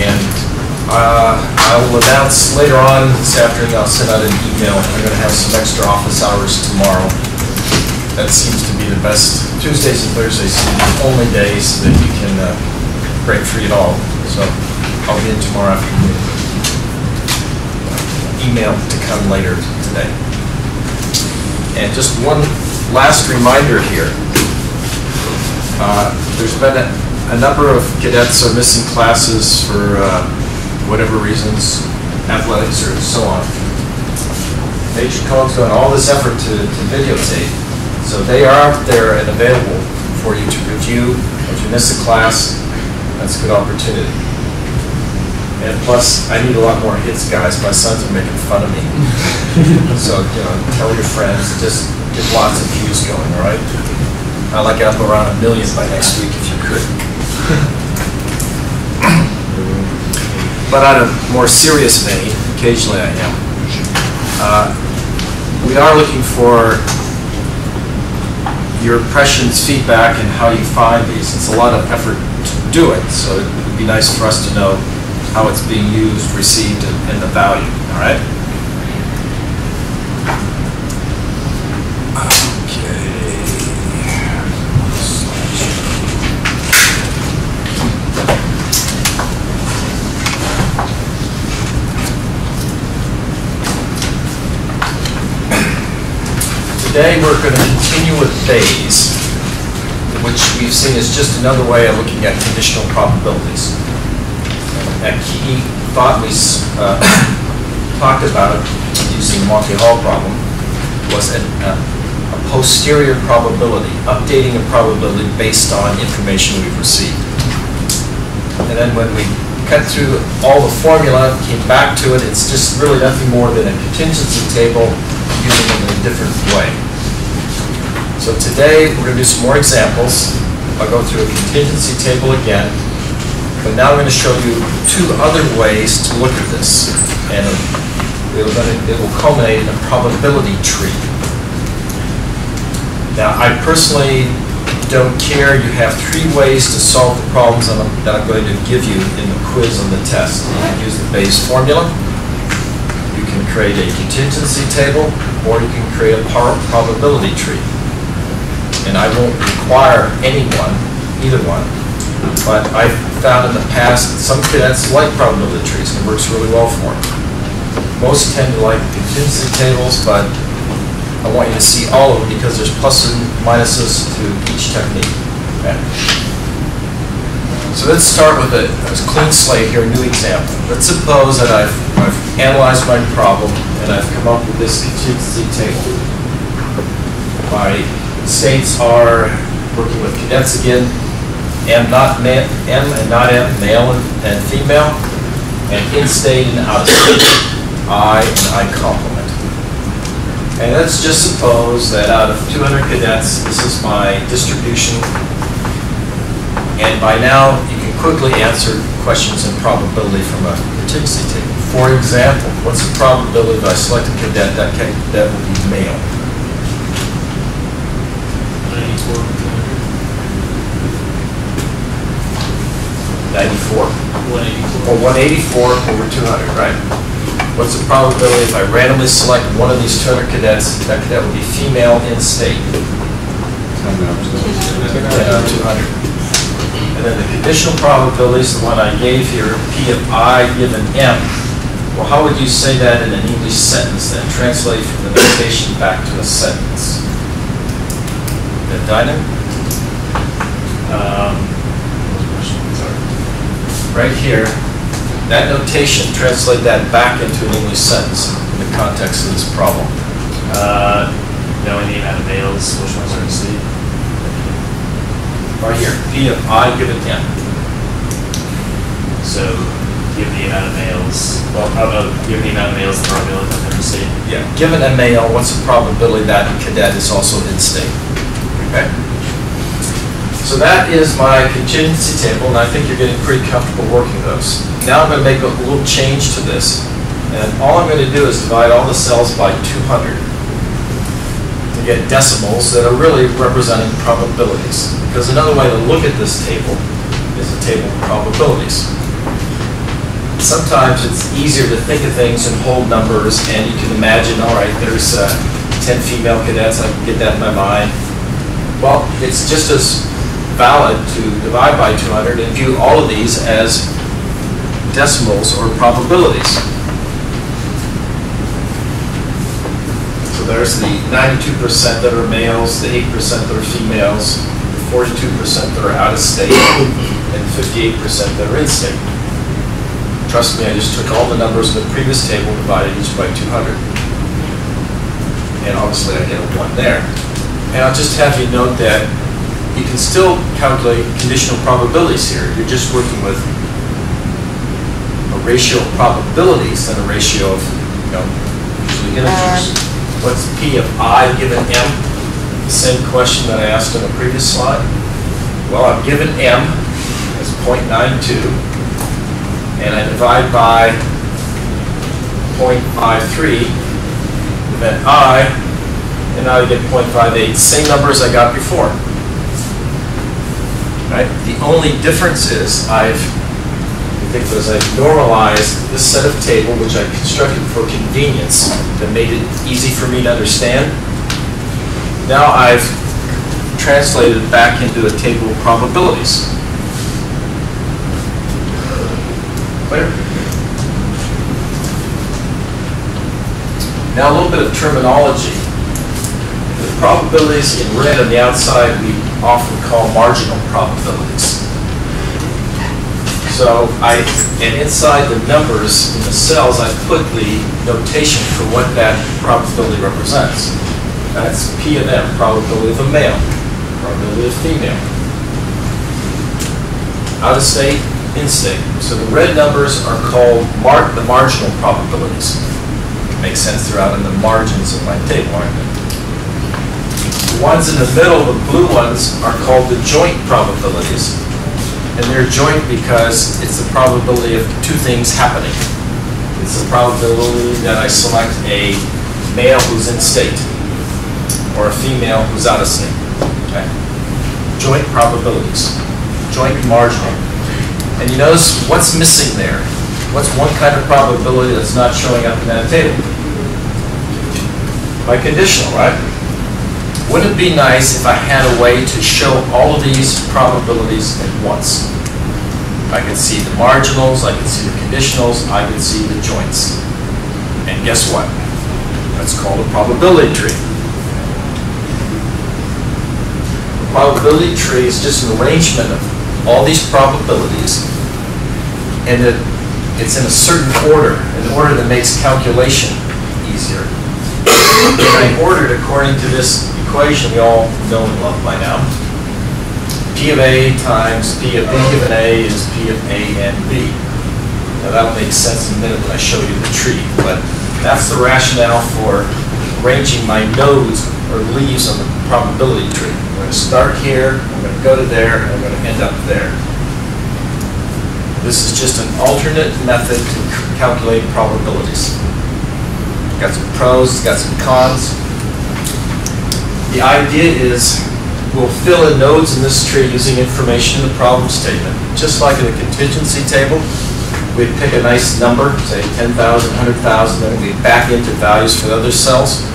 And uh, I will announce later on this afternoon, I'll send out an email. I'm going to have some extra office hours tomorrow. That seems to be the best, Tuesdays and Thursdays seem the only days that you can uh, break free at all. So I'll be in tomorrow afternoon. Email to come later today. And just one last reminder here. Uh, There's been a a number of cadets are missing classes for uh, whatever reasons, athletics or so on. Major Cohen's going all this effort to to videotape, so they are out there and available for you to review. If you miss a class, that's a good opportunity. And plus, I need a lot more hits, guys. My sons are making fun of me. So, you know, tell your friends, just get lots of views going, all right? I'd like it up around a million by next week if you could. But on a more serious vein, occasionally I am, uh, we are looking for your impressions, feedback, and how you find these. It's a lot of effort to do it, so it would be nice for us to know how it's being used, received, and and the value, all right? Today, we're going to continue with Bayes, which we've seen is just another way of looking at conditional probabilities. A key thought we uh, talked about using the Monty Hall problem was an- a posterior probability, updating a probability based on information we've received. And then when we cut through all the formula, and came back to it, it's just really nothing more than a contingency table using a different way. So today, we're going to do some more examples. I'll go through a contingency table again, but now I'm going to show you two other ways to look at this. And it'll, it will culminate in a probability tree. Now, I personally don't care, you have three ways to solve the problems that I'm- going to give you in the quiz and the test. You can use the Bayes formula, create a contingency table, or you can create a probability tree. And I won't require anyone, either one, but I've found in the past that some cadets like probability trees, and it works really well for them. Most tend to like contingency tables, but I want you to see all of them because there's pluses and minuses to each technique. okay? So let's start with a a clean slate here, a new example. Let's suppose that I've I've analyzed my problem and I've come up with this contingency table. My states are, working with cadets again, M not ma, M and not M, male and and female, and in-state and out-of-state, I and I complement. And let's just suppose that out of 200 cadets, this is my distribution. And by now, you can quickly answer questions in probability from a contingency table. For example, what's the probability if I select a cadet that cadet will be male? Ninety-four, 94. one eighty-four. Or 184 over 200, right? What's the probability if I randomly select one of these 200 cadets, that cadet will be female in state? 10 out of 200. And then the conditional probability is the one I gave here, P of I given M. Well, how would you say that in an English sentence then? Translate from the notation back to a sentence. That Dinah? Um, sorry. right here, that notation, translate that back into an English sentence in the context of this problem. Uh, knowing the amount of males, which ones are in C? Right here, P of I given M. So, given the amount of males, well, about, given the amount of males, that they're in C? Yeah. Given a male, what's the probability that cadet is also in state? Okay? So that is my contingency table, and I think you're getting pretty comfortable working those. Now I'm going to make a little change to this, and all I'm going to do is divide all the cells by 200 to get decimals that are really representing probabilities. Because another way to look at this table is a table of probabilities. Sometimes it's easier to think of things and hold numbers, and you can imagine, all right, there's uh, 10 female cadets, I can get that in my mind. Well, it's just as valid to divide by 200 and view all of these as decimals or probabilities. So there's the 92% that are males, the 8% that are females, the 42% that are out of state, and 58% that are in state. Trust me, I just took all the numbers in the previous table, divided each by 200. And obviously I get a 1 there. And I'll just have you note that you can still calculate conditional probabilities here. You're just working with a ratio of probabilities than a ratio of, you know, usually uh, integers. What's P of I given M? The same question that I asked on the previous slide. Well, I'm given M as 0.92, and I divide by 0.53, then I, and now I get 0.58, same numbers I got before. Right? The only difference is I've, I was I've normalized this set of table, which I constructed for convenience, that made it easy for me to understand. Now I've translated it back into a table of probabilities. Clear? Now a little bit of terminology. The probabilities in red on the outside we often call marginal probabilities. So I, and inside the numbers in the cells, I put the notation for what that probability represents. That's P of M, probability of a male, probability of female. Out of state, in state. So the red numbers are called mar, the marginal probabilities. Makes sense, they're out in the margins of my table, aren't they? The ones in the middle, the blue ones, are called the joint probabilities. And they're joint because it's the probability of two things happening. It's the probability that I select a male who's in state or a female who's out of state. Okay? Joint probabilities, joint marginal. And you notice what's missing there? What's one kind of probability that's not showing up in that table? By conditional, right? Wouldn't it be nice if I had a way to show all of these probabilities at once? I could see the marginals, I could see the conditionals, I could see the joints. And guess what? That's called a probability tree. A probability tree is just an arrangement of all these probabilities, and it, it's in a certain order, an order that makes calculation easier. And I ordered according to this equation we all know and love by now. P of A times P of B given A is P of A and B. Now that'll make sense in a minute when I show you the tree, but that's the rationale for arranging my nodes or leaves on the probability tree. I'm going to start here, going to go to there, and I'm going to end up there. This is just an alternate method to calculate probabilities. Got some pros, got some cons. The idea is we'll fill in nodes in this tree using information in the problem statement. Just like in a contingency table, we'd pick a nice number, say 10,000, 100,000, then we'd back into values for the other cells.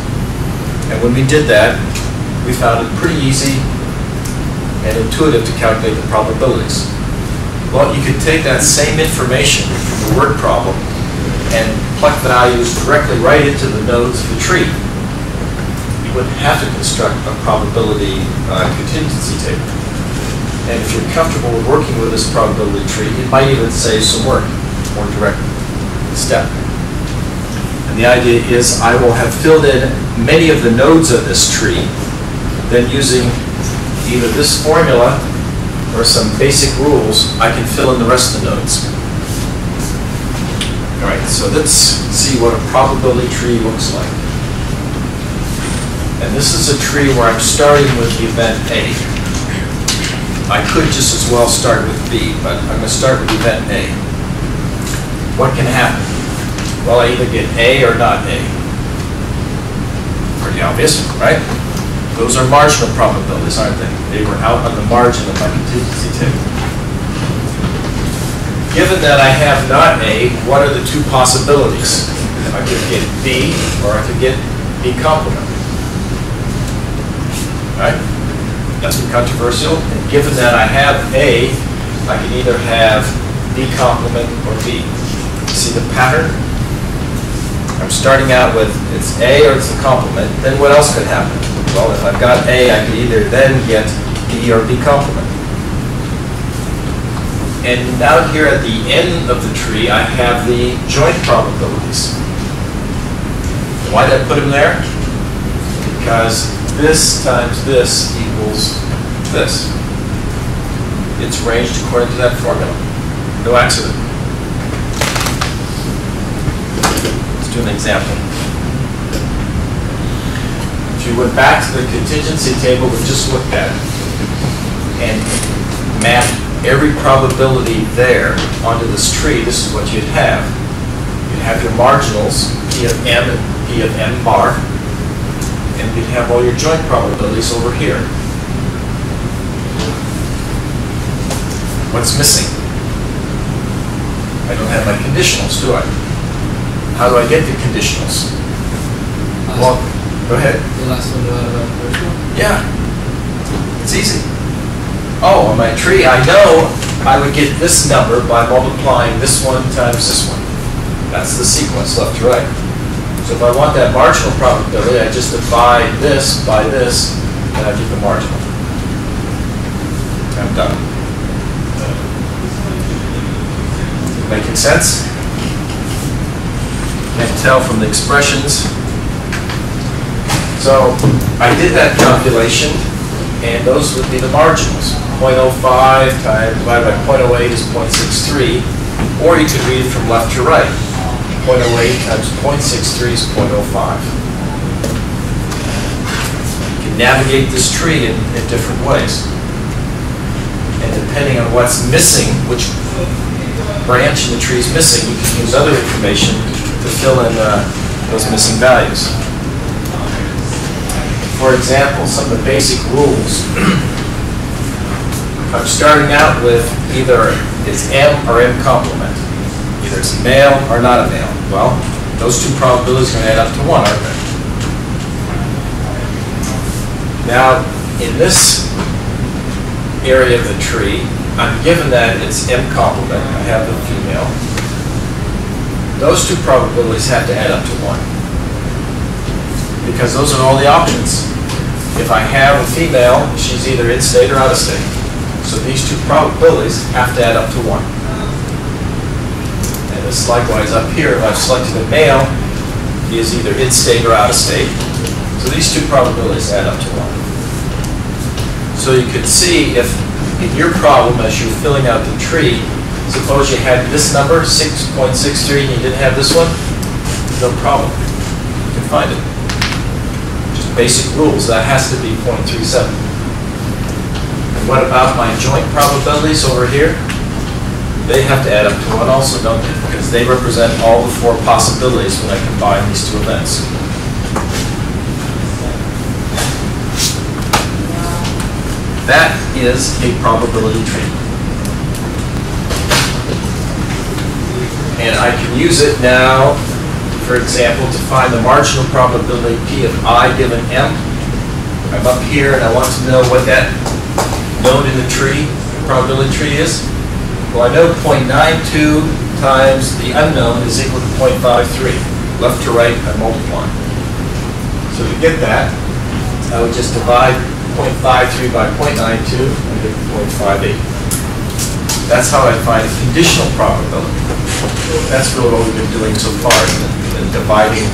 And when we did that, we found it pretty easy and intuitive to calculate the probabilities. Well, you could take that same information from the word problem and pluck values directly right into the nodes of the tree. You wouldn't have to construct a probability uh, contingency table. And if you're comfortable with working with this probability tree, it might even save some work, more direct step. And the idea is I will have filled in many of the nodes of this tree, then using either this formula or some basic rules, I can fill in the rest of the nodes. All right, so let's see what a probability tree looks like. And this is a tree where I'm starting with the event A. I could just as well start with B, but I'm going to start with event A. What can happen? Well, I either get A or not A. Pretty obvious, right? Those are marginal probabilities, aren't they? They were out on the margin of my contingency table. given that I have not A, what are the two possibilities? I could get B, or I could get B complement. Right? That's controversial. And given that I have A, I can either have B complement or B. See the pattern? I'm starting out with it's A or it's a complement, then what else could happen? Well, if I've got A, I could either then get B or B complement. And out here at the end of the tree, I have the joint probabilities. Why did I put them there? Because this times this equals this. It's ranged according to that formula. No accident. Let's do an example. If you went back to the contingency table we just looked at it and mapped every probability there onto this tree, this is what you'd have. You'd have your marginals, P of M and P of M bar, and you'd have all your joint probabilities over here. What's missing? I don't have my conditionals, do I? How do I get the conditionals? Uh, well, go ahead. The last one divided by the first one? Yeah. It's easy. Oh, on my tree, I know I would get this number by multiplying this one times this one. That's the sequence, left to right. So if I want that marginal probability, I just divide this by this, and I get the marginal. I'm done. Making sense? Can't tell from the expressions. So I did that calculation, and those would be the marginals. 0.05 times divided by 0.08 is 0.63, or you could read it from left to right. 0.08 times 0.63 is 0.05. You can navigate this tree in, in different ways. And depending on what's missing, which branch in the tree is missing, you can use other information to fill in uh, those missing values. For example, some of the basic rules. I'm starting out with either it's M or M complement. Either it's male or not a male. Well, those two probabilities are going to add up to one, aren't they? Now, in this area of the tree, I'm given that it's M complement, I have the female. Those two probabilities have to add up to one. Because those are all the options. If I have a female, she's either in state or out of state. So these two probabilities have to add up to one. And it's likewise up here, if I've selected a male, he is either in state or out of state. So these two probabilities add up to one. So you could see if in your problem, as you're filling out the tree, suppose you had this number, 6.63, and you didn't have this one, no problem. You can find it. Basic rules, that has to be 0.37. And what about my joint probabilities over here? They have to add up to one also, don't they? Because they represent all the four possibilities when I combine these two events. That is a probability tree. And I can use it now, for example, to find the marginal probability P of I given M. I'm up here and I want to know what that node in the tree, the probability tree is. Well, I know 0.92 times the unknown is equal to 0.53. Left to right, I multiply. So to get that, I would just divide 0.53 by 0.92 and get 0.58. That's how I find a conditional probability. That's really what we've been doing so far, in dividing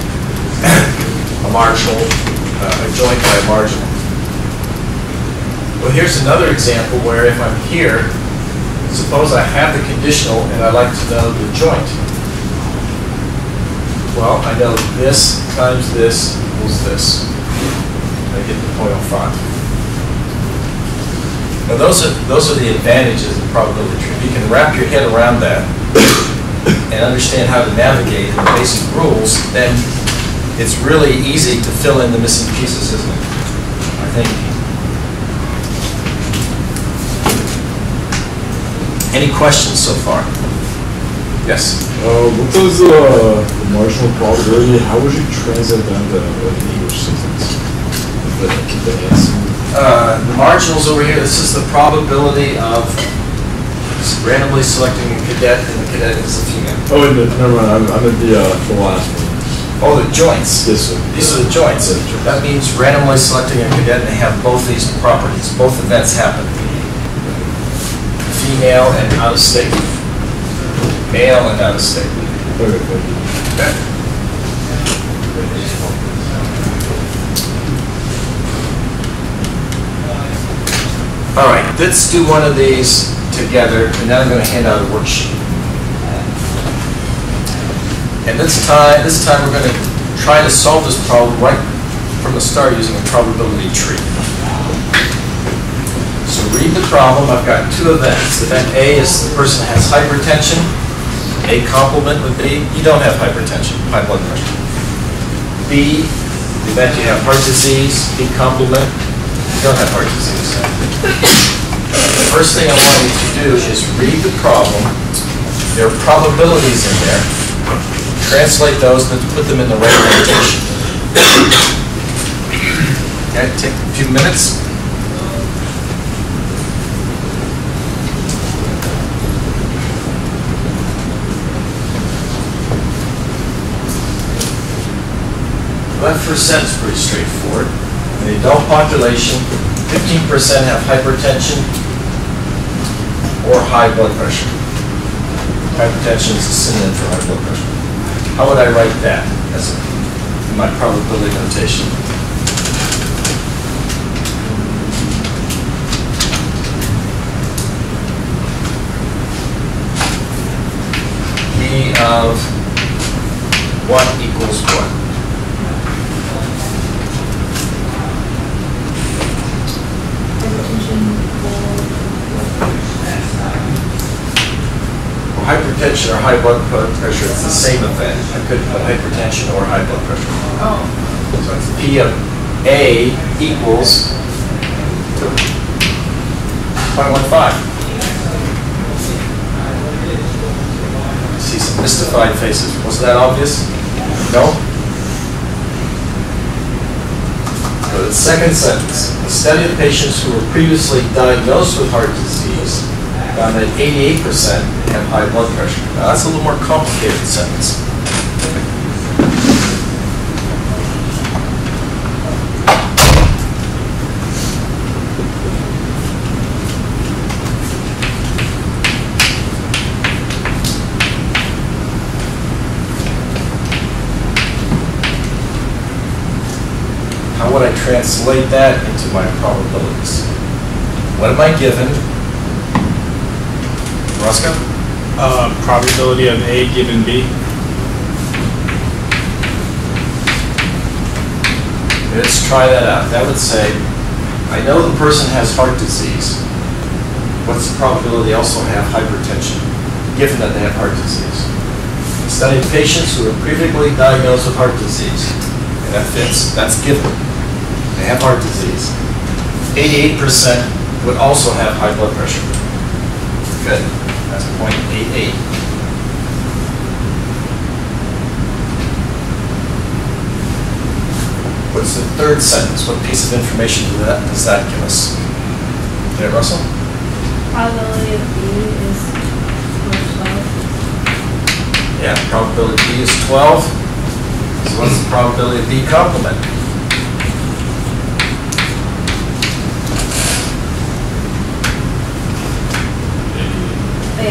a marginal, uh, a joint by a marginal. Well, here's another example where if I'm here, suppose I have the conditional and I'd like to know the joint. Well, I know this times this equals this. I get the 0.05. Now, those are, those are the advantages of probability tree. You can wrap your head around that and understand how to navigate the basic rules, then it's really easy to fill in the missing pieces, isn't it? I think. Any questions so far? Yes. Uh, what does uh, the marginal probability, how would you translate that into an English sentence? The, the answer. Uh, The marginals over here, this is the probability of randomly selecting cadet, and the cadet is a female. Oh, and the, never mind, I'm, I'm at the, uh, the last one. Oh, the joints. Yes, sir. These are the joints. The. That means randomly selecting a cadet and they have both these properties, both events happen. Female and out of state. Male and out of state. Okay. Okay. All right, let's do one of these together, and then I'm going to hand out a worksheet. And this time, this time we're going to try to solve this problem right from the start using a probability tree. So read the problem. I've got two events. Event A is the person has hypertension. A complement would be you don't have hypertension, high blood pressure. B, the event you have heart disease. B complement, you don't have heart disease. The first thing I want you to do is read the problem. There are probabilities in there. Translate those and put them in the right notation. Okay, take a few minutes. That first sentence is pretty straightforward. In the adult population, 15% have hypertension or high blood pressure. Hypertension is a synonym for high blood pressure. How would I write that as my probability notation? of 1 equals 1. Hypertension or high blood pressure, it's the same event. I could put hypertension or high blood pressure. Oh. So it's P of A equals 0.15. See some mystified faces. Was that obvious? No? So the second sentence, the study of patients who were previously diagnosed with heart disease found that 88% have high blood pressure. Now, that's a little more complicated sentence. How would I translate that into my probabilities? What am I given? Roscoe? Uh, probability of A given B. Let's try that out. That would say, I know the person has heart disease. What's the probability they also have hypertension, given that they have heart disease? Studied patients who were previously diagnosed with heart disease, and that fits, that's given. They have heart disease. 88% would also have high blood pressure. Good, that's .88. What's the third sentence? What piece of information does that, does that give us? Okay, Russell? Probability of B is twelve. Yeah, probability B is 12. So what's the probability of B complement? So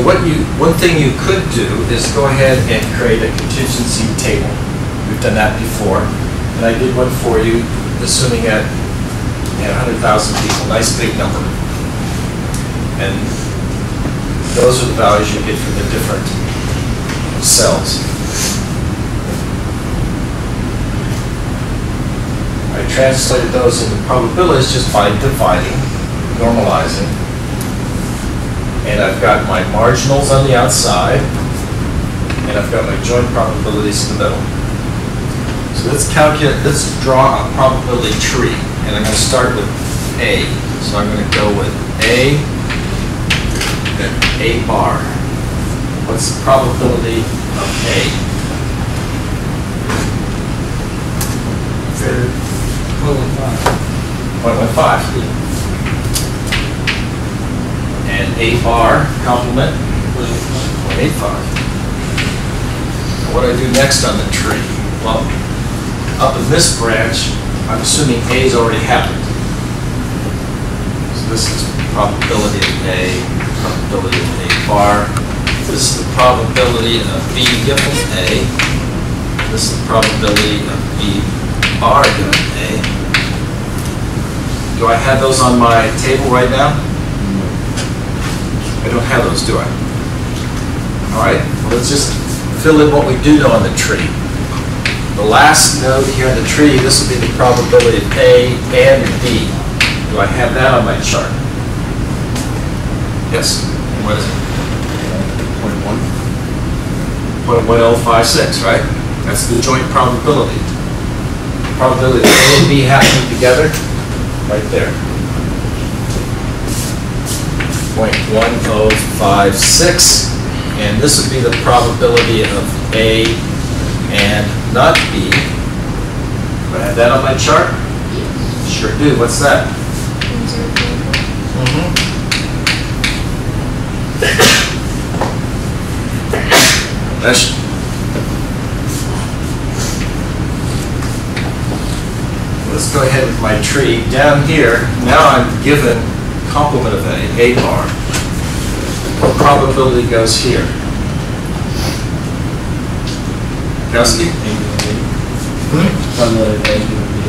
what you, one thing you could do is go ahead and create a contingency table. We've done that before, and I did one for you, assuming at, know, 100,000 people, nice big number. And those are the values you get from the different cells. translated those into probabilities just by dividing, normalizing. And I've got my marginals on the outside, and I've got my joint probabilities in the middle. So let's calculate, let's draw a probability tree. And I'm going to start with A. So I'm going to go with A, then A bar. What's the probability of A? 0.15. Yeah. And AR complement was 0.85. What do I do next on the tree? Well, up in this branch, I'm assuming A has already happened. So this is probability of A, probability of A bar. This is the probability of B given A. This is the probability of B bar given A. Do I have those on my table right now? I don't have those, do I? All right, well, let's just fill in what we do know on the tree. The last node here in the tree, this will be the probability of A and B. Do I have that on my chart? Yes. What is it? Point one. Point one oh five six, right? That's the joint probability. Probability of A and B happening together, right there. Point one oh five six, and this would be the probability of A and not B. Do I have that on my chart? Sure do. What's that? Mhm. That's. Let's go ahead with my tree. Down here, now I'm given complement of A, A bar. What probability goes here? Kowski? Probability of A given B.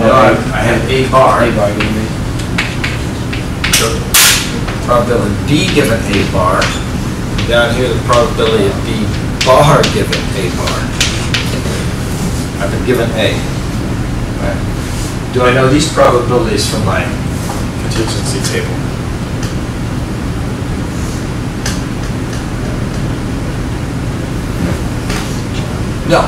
No, I I have A bar. A bar given B. So, Probability B given A bar. Down here, the probability of B bar given A bar. I've been given A. Do I know these probabilities from my contingency table? No.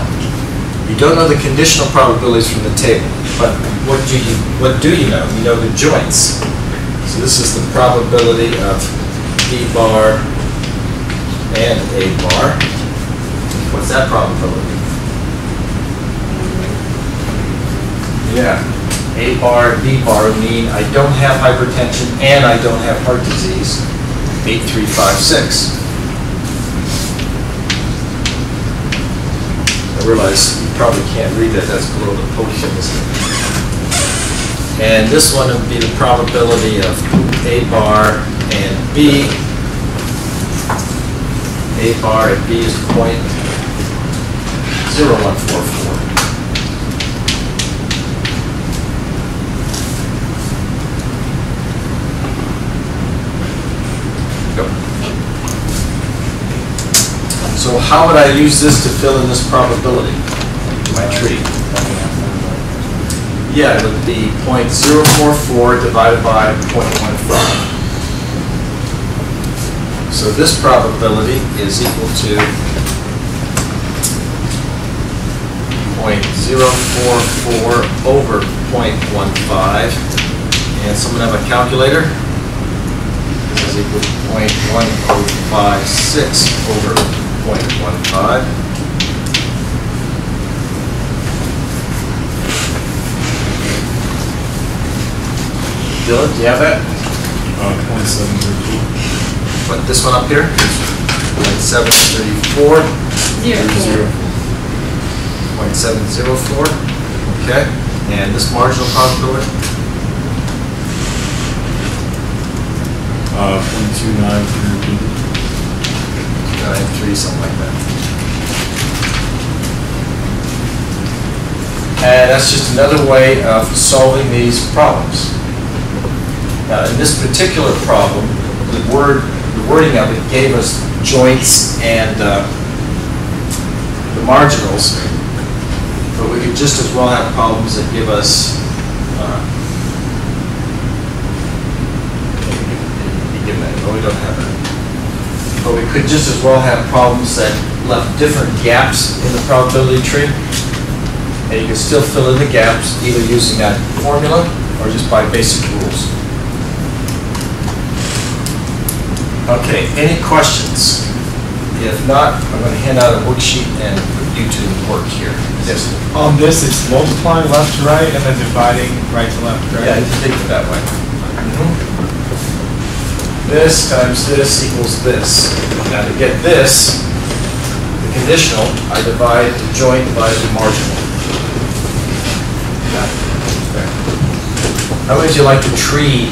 You don't know the conditional probabilities from the table, but what do you, what do you know? You know the joints. So this is the probability of B bar and A bar. What's that probability? Yeah, A bar, B bar mean I don't have hypertension and I don't have heart disease. Eight, three, five, six. I realize you probably can't read that, that's below the it? And this one would be the probability of A bar and B. A bar and B is point zero one four four. Go. So how would I use this to fill in this probability? My tree. Yeah, it would be .044 divided by .15. So this probability is equal to .044 over .15. And someone have a calculator? This is equal to .1056 over .15. Dylan, do you have that? Uh, point seven thirty. What, this one up here? Point seven thirty-four, Zero. point seven zero four, okay? And this marginal probability? Uh, point two nine three. Three, something like that. And that's just another way of solving these problems. Now, in this particular problem, the word, the wording of it gave us joints and uh, the marginals, but we could just as well have problems that give us, uh, give that, we don't have that. But we could just as well have problems that left different gaps in the probability tree. And you can still fill in the gaps, either using that formula or just by basic rules. Okay, any questions? If not, I'm going to hand out a worksheet and put you to work here. Yes, On this, it's multiplying left to right and then dividing right to left, yeah, you think of it that way. Mm-hmm. This times this equals this. Now to get this, the conditional, I divide the joint by the marginal. There. How you like the tree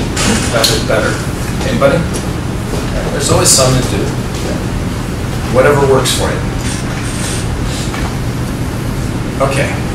method better? Anybody? There's always some that do. Whatever works for you. Okay.